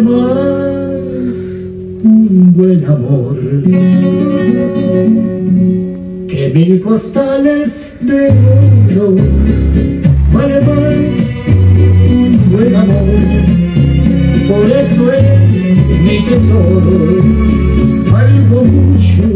más un buen amor que mil costales de oro. Vale más un buen amor, por eso es mi tesoro, algo mucho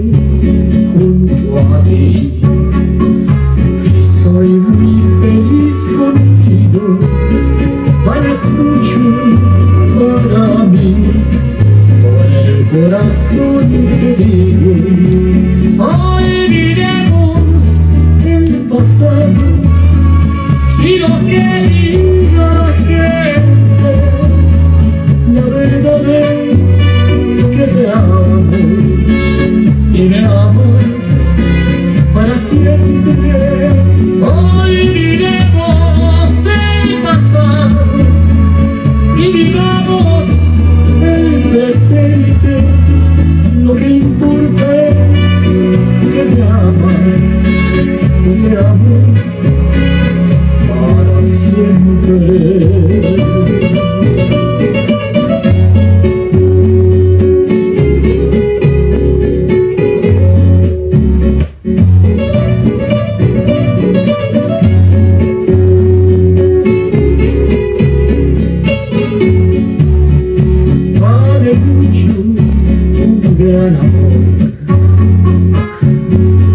gran amor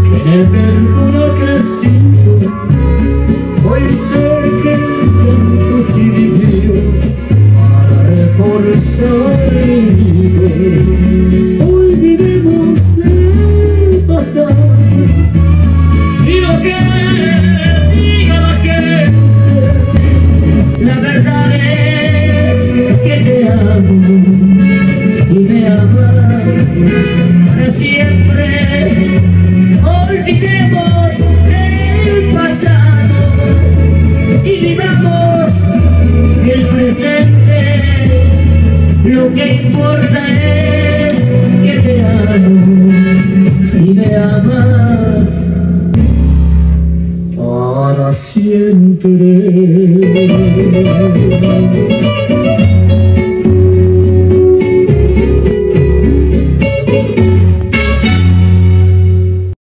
que en el perdón ha crecido hoy sé que tiempo sirvió para reforzar el nido olvidemos el pasado. Y lo que diga la gente la verdad es que te amo para siempre. Olvidemos el pasado y vivamos el presente. Lo que importa es que te amo y me amas para siempre.